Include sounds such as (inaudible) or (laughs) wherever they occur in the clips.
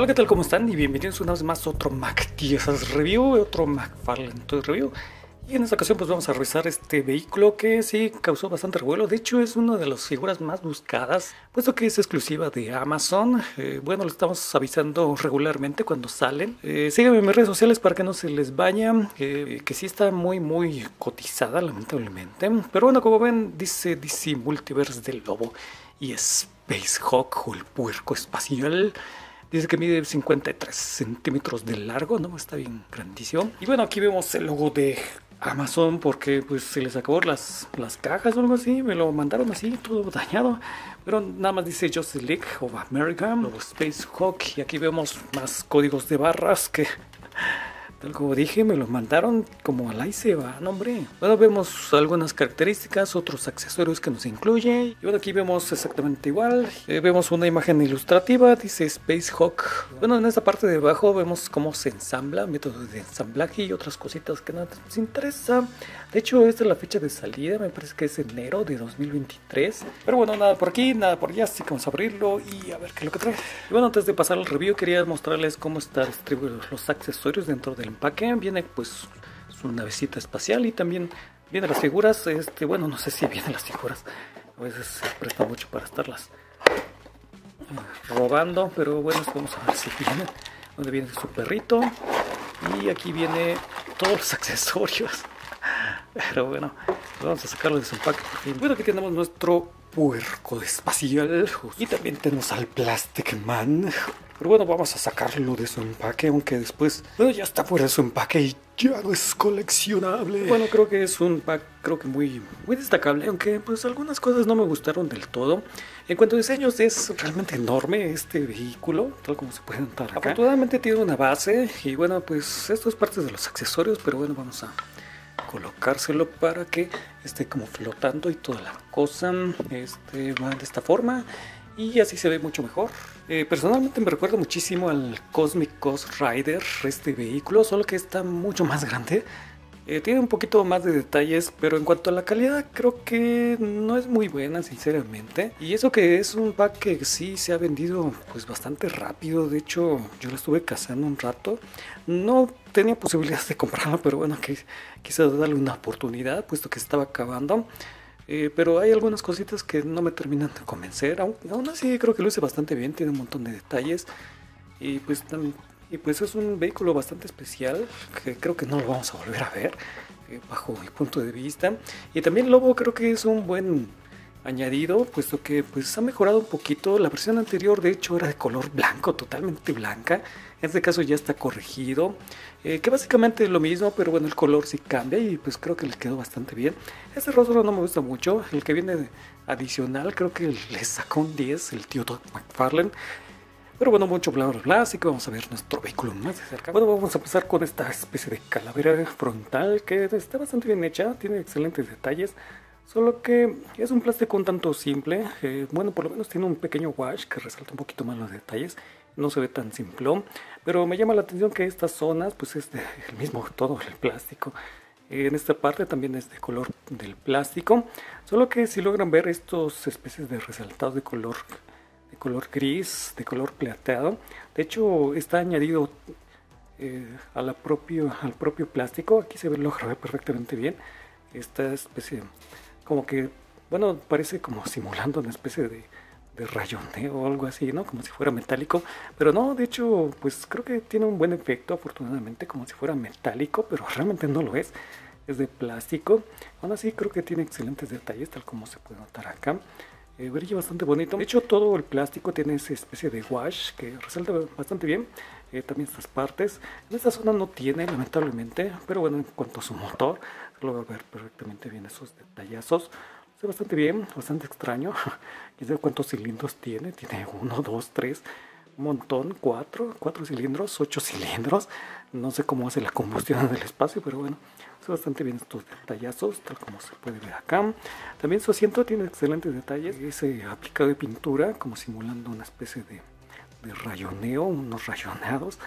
Hola, ¿qué tal? ¿Cómo están? Y bienvenidos una vez más a otro Mac 10 Review, otro McFarlane Toy Review. Y en esta ocasión pues vamos a revisar este vehículo que sí causó bastante revuelo. De hecho es una de las figuras más buscadas, puesto que es exclusiva de Amazon. Eh, bueno, lo estamos avisando regularmente cuando salen. Eh, síganme en mis redes sociales para que no se les vaya, eh, que sí está muy muy cotizada lamentablemente. Pero bueno, como ven, dice DC Multiverse del Lobo y Space Hawk el puerco espacial. Dice que mide 53 centímetros de largo, ¿no? Está bien grandísimo. Y bueno, aquí vemos el logo de Amazon porque pues se les acabó las, las cajas o algo así. Me lo mandaron así, todo dañado. Pero nada más dice Justice League of America, Space Hawk. Y aquí vemos más códigos de barras que Tal como dije, me los mandaron como al ahí se va, hombre. Bueno, vemos algunas características, otros accesorios que nos incluye. Y bueno, aquí vemos exactamente igual. Eh, vemos una imagen ilustrativa, dice Space Hawk. Bueno, en esta parte de abajo vemos cómo se ensambla, método de ensamblaje y otras cositas que nos interesa. De hecho, esta es la fecha de salida, me parece que es enero de 2023. Pero bueno, nada por aquí, nada por allá, así que vamos a abrirlo y a ver qué es lo que trae. Y bueno, antes de pasar al review, quería mostrarles cómo están distribuidos los accesorios dentro del empaque. Viene pues su navecita espacial y también vienen las figuras. Este, bueno, no sé si vienen las figuras. A veces se presta mucho para estarlas robando, pero bueno, vamos a ver si viene. Donde viene su perrito. Y aquí viene todos los (laughs) accesorios. Pero bueno, vamos a sacarlo de su empaque. Bueno, aquí tenemos nuestro puerco espacial. Y también tenemos al Plastic Man. Pero bueno, vamos a sacarlo de su empaque, aunque después, bueno, ya está fuera de su empaque y ya no es coleccionable. Bueno, creo que es un pack, creo que muy, muy destacable, aunque pues algunas cosas no me gustaron del todo. En cuanto a diseños, es realmente enorme este vehículo, tal como se puede notar acá. Afortunadamente tiene una base y bueno, pues esto es parte de los accesorios, pero bueno, vamos a colocárselo para que esté como flotando y toda la cosa este, va de esta forma y así se ve mucho mejor. Eh, personalmente me recuerda muchísimo al Cosmic Ghost Rider, este vehículo, solo que está mucho más grande. Eh, tiene un poquito más de detalles, pero en cuanto a la calidad creo que no es muy buena, sinceramente. Y eso que es un pack que sí se ha vendido pues bastante rápido. De hecho, yo lo estuve cazando un rato. No tenía posibilidades de comprarlo, pero bueno, que quise darle una oportunidad, puesto que estaba acabando. Eh, pero hay algunas cositas que no me terminan de convencer. Aún, aún, así creo que lo hice bastante bien, tiene un montón de detalles. Y pues, y pues es un vehículo bastante especial que creo que no lo vamos a volver a ver eh, bajo mi punto de vista. Y también Lobo creo que es un buen añadido, puesto que pues ha mejorado un poquito. La versión anterior de hecho era de color blanco, totalmente blanca. En este caso ya está corregido. Eh, que básicamente es lo mismo, pero bueno, el color sí cambia y pues creo que le quedó bastante bien. Este rostro no me gusta mucho. El que viene adicional creo que le sacó un 10, el tío Todd McFarlane. Pero bueno, mucho bla bla bla, así que vamos a ver nuestro vehículo más de cerca. Bueno, vamos a empezar con esta especie de calavera frontal que está bastante bien hecha, tiene excelentes detalles. Solo que es un plástico un tanto simple. Eh, bueno, por lo menos tiene un pequeño wash que resalta un poquito más los detalles. No se ve tan simplón. Pero me llama la atención que estas zonas, pues es el mismo todo el plástico. En esta parte también es de color del plástico. Solo que si logran ver estos especies de resaltados de color, color gris, de color plateado. De hecho, está añadido eh, propio, al propio plástico. Aquí se ve, logra ver perfectamente bien. Esta especie como que, bueno, parece como simulando una especie de, de rayoneo o algo así, ¿no? Como si fuera metálico. Pero no, de hecho, pues creo que tiene un buen efecto, afortunadamente, como si fuera metálico, pero (laughs) realmente no lo es. Es de plástico. Aún así, creo que tiene excelentes detalles, tal como se puede notar acá. Eh, brilla bastante bonito. De hecho, todo el plástico tiene esa especie de wash que resalta bastante bien. Eh, también estas partes. En esta zona no tiene, lamentablemente, pero bueno, en cuanto a su motor, lo va a ver perfectamente bien esos detallazos. Bastante bien, bastante extraño. (laughs) Quién cuántos cilindros tiene. Tiene uno, dos, tres, un montón, cuatro, cuatro cilindros, ocho cilindros. No sé cómo hace la combustión del espacio, pero bueno, está bastante bien estos detallazos, tal como se puede ver acá. También su asiento tiene excelentes detalles. Ese aplicado de pintura, como simulando una especie de, de rayoneo, unos rayoneados,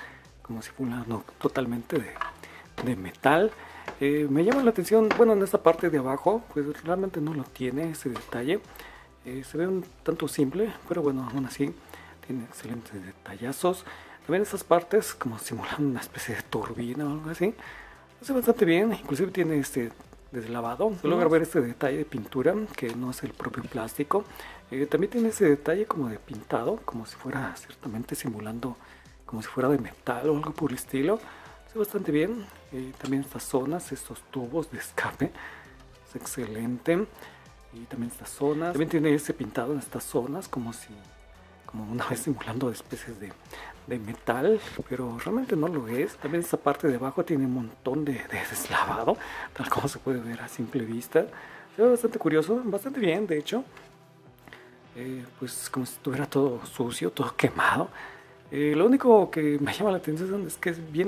como si fuera totalmente de, de metal. Eh, me llama la atención, bueno, en esta parte de abajo, pues realmente no lo tiene ese detalle. Eh, se ve un tanto simple, pero bueno, aún así tiene excelentes detallazos. También estas partes como simulan una especie de turbina o algo así. Hace bastante bien, inclusive tiene este deslavado. Se logra ver este detalle de pintura que no es el propio plástico. Eh, también tiene ese detalle como de pintado, como si fuera ciertamente simulando como si fuera de metal o algo por el estilo. Hace bastante bien. Eh, también estas zonas, estos tubos de escape. Es excelente. Y también estas zonas. También tiene ese pintado en estas zonas como si como una vez simulando especies de, de, metal, pero realmente no lo es. También esta parte de abajo tiene un montón de, de deslavado, tal como se puede ver a simple vista. Se ve bastante curioso, bastante bien, de hecho. Eh, pues como si estuviera todo sucio, todo (laughs) quemado. Eh, lo único que me llama la atención es que es bien,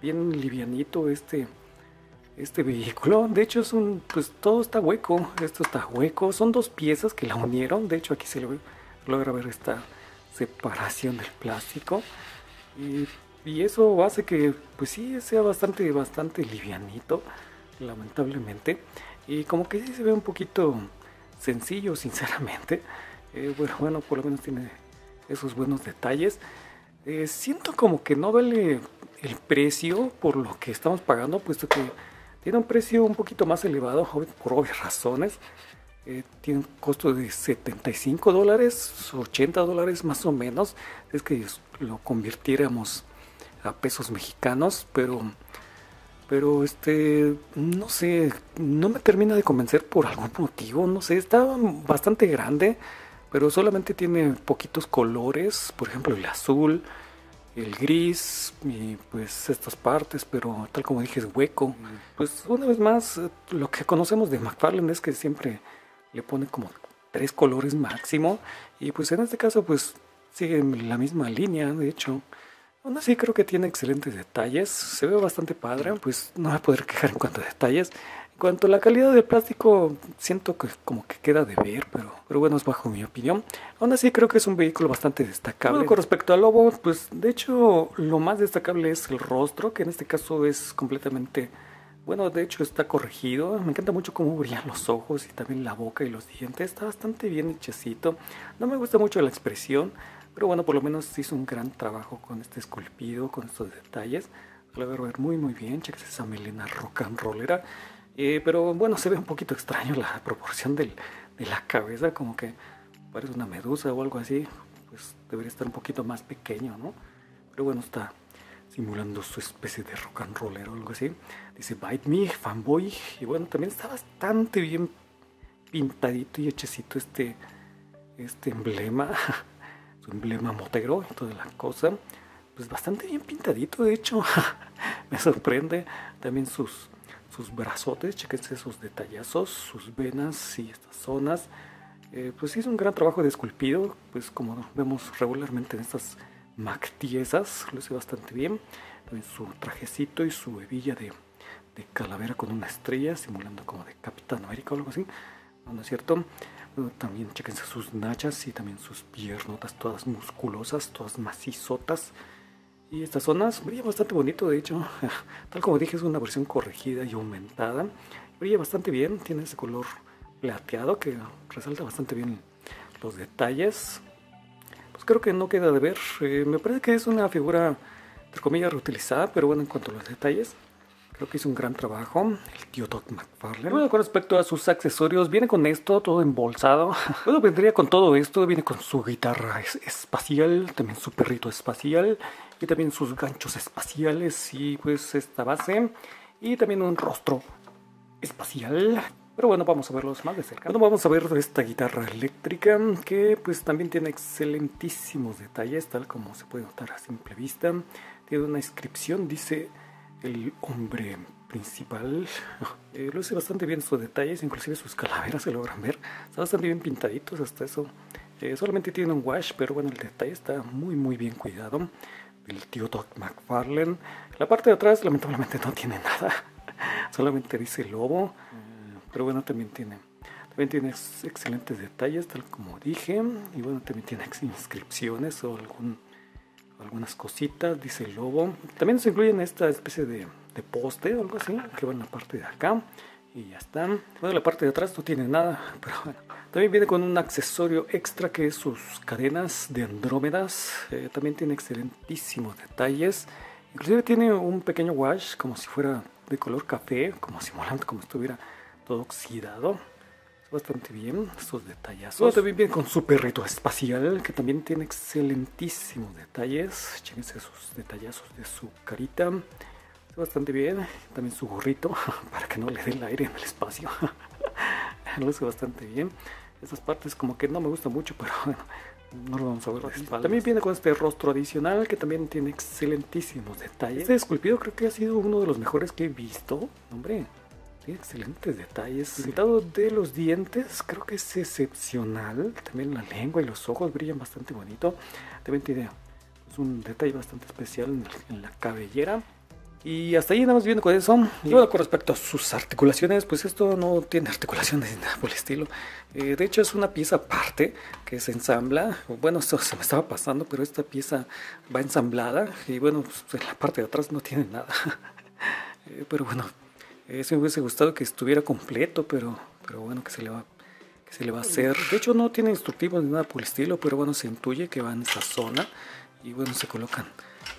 bien livianito este, este vehículo. De hecho, es un, pues todo está hueco. Esto está hueco. Son dos piezas que la unieron. De hecho, aquí se lo logra ver esta separación del plástico. Y, eso hace que, pues sí, sea bastante, bastante livianito, lamentablemente. Y como que sí se ve un poquito sencillo, (laughs) sinceramente. Eh, bueno, bueno, por lo menos tiene esos buenos detalles. Eh, siento como que no vale el precio por lo que estamos pagando, puesto que tiene un precio un poquito más elevado por obvias razones. Eh, tiene un costo de 75 dólares, 80 dólares más o menos. Es que lo convirtiéramos a pesos mexicanos, pero, pero este, no sé, no me termina de convencer por algún motivo. No sé, está bastante grande, pero solamente tiene poquitos colores, por ejemplo el azul, el gris y pues estas partes, pero tal como dije es hueco. Pues una vez más, lo que conocemos de McFarlane es que siempre le pone como tres colores máximo y pues en este caso pues sigue la misma línea, de hecho. Aún así creo que tiene excelentes detalles, se ve bastante padre, pues no voy a poder quejar en cuanto a detalles. En cuanto a la calidad del plástico, siento que como que queda de ver, pero, pero bueno, es bajo mi opinión. Aún así creo que es un vehículo bastante destacable. con respecto al lobo, pues de hecho lo más destacable es el rostro, que en este caso es completamente bueno, de hecho está corregido. Me encanta mucho cómo brillan los ojos y también la boca y los dientes. Está bastante bien hechecito. No me gusta mucho la expresión, pero bueno, por lo menos hizo un gran trabajo con este esculpido, con estos detalles. Lo voy a ver muy muy bien. Cheques esa melena rock and rollera. Eh, pero bueno, se ve un poquito extraño la proporción del, de la cabeza, como que parece una medusa o algo así. Pues debería estar un poquito más pequeño, ¿no? Pero bueno, está simulando su especie de rock and roller o algo así. Dice Bite Me, fanboy. Y bueno, también está bastante bien pintadito y hechecito este, este emblema. (laughs) su emblema motero y toda la cosa. Pues bastante bien pintadito, de hecho. (laughs) Me sorprende. También sus, sus brazotes, chequense esos detallazos, sus venas y estas zonas. Eh, pues sí, es un gran trabajo de esculpido, pues como vemos regularmente en estas Mactiesas, luce bastante bien. También su trajecito y su hebilla de, de, calavera con una estrella, simulando como de Capitán América o algo así. ¿No es cierto? También chequense sus nachas y también sus piernotas, todas musculosas, todas macizotas. Y estas zonas brilla bastante bonito, de hecho. (laughs) Tal como dije, es una versión corregida y aumentada. Brilla bastante bien, tiene ese color plateado que resalta bastante bien los detalles. Pues creo que no queda de ver. Eh, me parece que es una figura, entre comillas, reutilizada, pero bueno, en cuanto a los detalles, creo que hizo un gran trabajo. El tío Doc McFarlane. Bueno, con respecto a sus accesorios, viene con esto, todo embolsado. (laughs) Bueno, vendría con todo esto, viene con su guitarra espacial, también su perrito espacial, y también sus ganchos espaciales, y pues esta base, y también un rostro espacial. Pero bueno, vamos a verlos más de cerca. Bueno, vamos a ver esta guitarra eléctrica que pues también tiene excelentísimos detalles, tal como se puede notar a simple vista. Tiene una inscripción, dice el hombre principal. (laughs) Eh, luce bastante bien sus detalles, inclusive sus calaveras se logran ver. Están bastante bien pintaditos hasta eso. Eh, solamente tiene un wash, pero bueno, el detalle está muy muy bien cuidado. El tío Doc McFarlane. La parte de atrás lamentablemente no tiene nada. (laughs) Solamente dice lobo. Pero bueno, también tiene, también tiene excelentes detalles, tal como dije. Y bueno, también tiene inscripciones o algún, algunas cositas, dice el lobo. También se incluyen esta especie de, de poste o algo así, que va en la parte de acá. y ya está. Bueno, la parte de atrás no tiene nada, (laughs) pero bueno. También viene con un accesorio extra que es sus cadenas de Andrómedas. Eh, también tiene excelentísimos detalles. Inclusive tiene un pequeño wash como si fuera de color café, como simulando como estuviera todo oxidado. Bastante bien estos detallazos. también viene con su perrito espacial que también tiene excelentísimos detalles. Chéquense sus detallazos de su carita bastante bien. También su gorrito (laughs) para que no le dé el aire en el espacio. (laughs) lo hace bastante bien. Estas partes como que no me gustan mucho, pero (laughs) bueno, no lo vamos a ver También viene con este rostro adicional que también tiene excelentísimos detalles. Este esculpido creo que ha sido uno de los mejores que he visto. Hombre, tiene excelentes detalles. El pintado de los dientes creo que es excepcional. También la lengua y los ojos brillan bastante bonito. También tiene pues, un detalle bastante especial en la cabellera. Y hasta ahí nada más viendo con eso. Y bueno, con respecto a sus articulaciones, pues esto no tiene articulaciones ni nada por el estilo. Eh, de hecho, es una pieza aparte que se ensambla. Bueno, esto se me estaba pasando, pero esta pieza va ensamblada. Y bueno, pues en la parte de atrás no tiene nada. (laughs) eh, pero bueno, eso me hubiese gustado que estuviera completo, pero, pero bueno, que se le va que se le va a hacer. De hecho, no tiene instructivos ni nada por el estilo, pero bueno, se intuye que va en esa zona. Y bueno, se colocan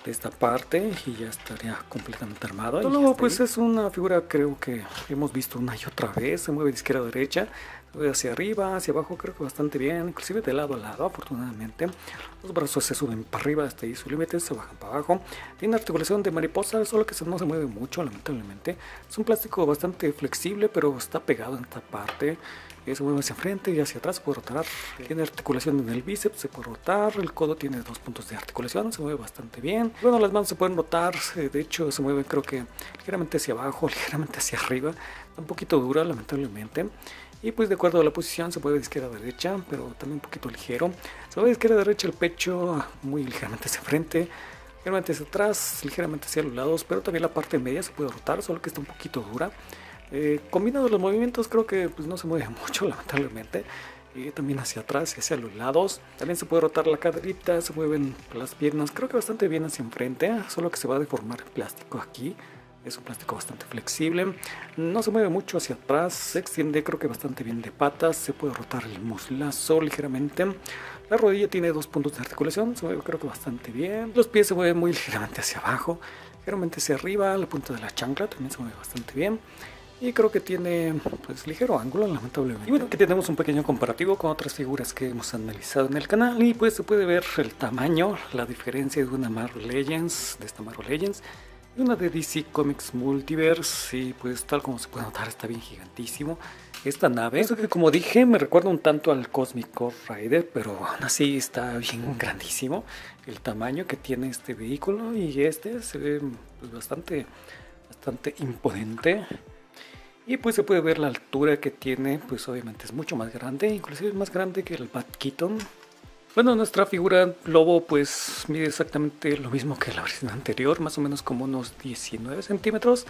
de esta parte y ya estaría completamente armado. Luego pues es una figura creo que hemos visto una y otra vez, se mueve de izquierda a derecha, hacia arriba, hacia abajo creo que bastante bien, inclusive de lado a lado afortunadamente. Los brazos se suben para arriba hasta ahí su límite, se bajan para abajo. Tiene articulación de mariposa, solo que no se mueve mucho lamentablemente. Es un plástico bastante flexible pero está pegado en esta parte se mueve hacia enfrente y hacia atrás, se puede rotar. Tiene articulación en el bíceps, se puede rotar. El codo tiene dos puntos de articulación, se mueve bastante bien. Bueno, las manos se pueden rotar, de hecho se mueven creo que ligeramente hacia abajo, (laughs) ligeramente hacia arriba. un poquito dura, lamentablemente. Y pues de acuerdo a la posición se mueve de izquierda a derecha, pero también un poquito ligero. Se mueve de izquierda a derecha el pecho muy ligeramente hacia frente, ligeramente hacia atrás, ligeramente hacia los lados, pero también la parte media se puede rotar, solo que está un poquito dura. Eh, combinado los movimientos creo que pues, no se mueve (laughs) mucho lamentablemente. Y también hacia atrás y hacia los lados. También se puede rotar la caderita, se mueven las piernas. Creo que bastante bien hacia enfrente, solo que se va a deformar el plástico aquí. Es un plástico bastante flexible. No se mueve mucho hacia atrás. Se extiende creo que bastante bien de patas. Se puede rotar el muslazo ligeramente. La rodilla tiene dos puntos de articulación. Se mueve creo que bastante bien. Los pies se mueven muy (laughs) ligeramente hacia abajo. Ligeramente hacia arriba. La punta de la chancla también se mueve bastante bien. Y creo que tiene pues ligero ángulo, lamentablemente. Y bueno, aquí tenemos un pequeño comparativo con otras figuras que hemos analizado en el canal. Y pues se puede ver el tamaño, la diferencia de una Marvel Legends, de esta Marvel Legends, y una de DC Comics Multiverse. Y pues tal como se puede notar, está bien gigantísimo. Esta nave, eso que como dije, me recuerda un tanto al Cosmic Core Rider, pero aún así está bien grandísimo el tamaño que tiene este vehículo. Y este se ve pues, bastante, bastante imponente. Y pues se puede ver la altura que tiene, pues obviamente es mucho más grande, inclusive es más grande que el Bat Keaton. Bueno, nuestra figura lobo pues mide exactamente lo mismo que la versión anterior, más o menos como unos 19 centímetros,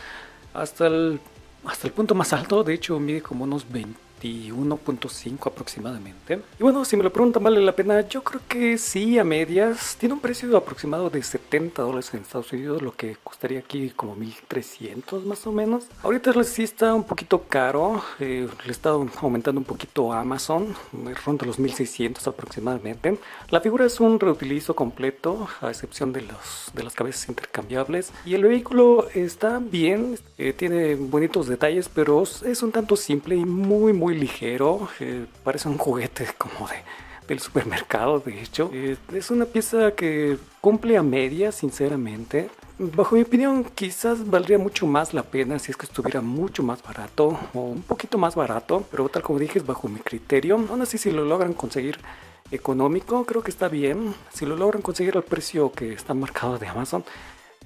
hasta el, hasta el punto más alto, de hecho mide como unos 20 1.5 aproximadamente. Y bueno, si me lo preguntan, ¿vale la pena? Yo creo que sí, a medias. Tiene un precio aproximado de 70 dólares en Estados Unidos, lo que costaría aquí como 1300 más o menos. Ahorita sí está un poquito caro, eh, le está aumentando un poquito Amazon, ronda los 1600 aproximadamente. La figura es un reutilizo completo, a excepción de, los, de las cabezas intercambiables. Y el vehículo está bien, eh, tiene bonitos detalles, pero es un tanto simple y muy, muy ligero, eh, parece un juguete como de, del supermercado, de hecho. Eh, es una pieza que cumple a media, sinceramente. Bajo mi opinión, quizás valdría mucho más la pena si es que estuviera mucho más barato o un poquito más barato, pero tal como dije es bajo mi criterio. Aún así, si lo logran conseguir económico, creo que está bien. Si lo logran conseguir al precio que está marcado de Amazon,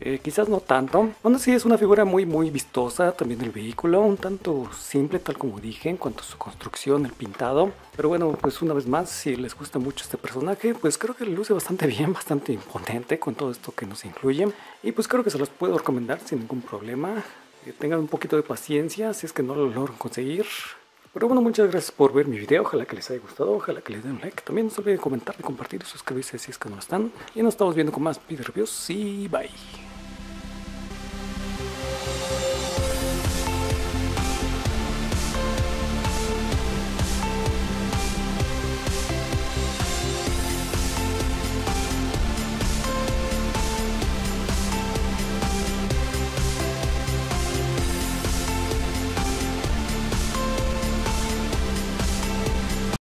eh, quizás no tanto. Aún así es una figura muy muy vistosa, también el vehículo, un tanto simple tal como dije en cuanto a su construcción, el pintado. Pero bueno, pues una vez más, si les gusta mucho este personaje, pues creo que luce bastante (laughs) bien, bastante imponente con todo esto que nos incluye. Y pues creo que se los puedo recomendar sin ningún problema. Que tengan un poquito de paciencia si es que no lo logran conseguir. Pero bueno, muchas gracias por ver mi video. Ojalá que les haya gustado. Ojalá que les den un like. También no se olviden comentar, compartir y suscribirse si es que no están. Y nos estamos viendo con más video reviews. Bye.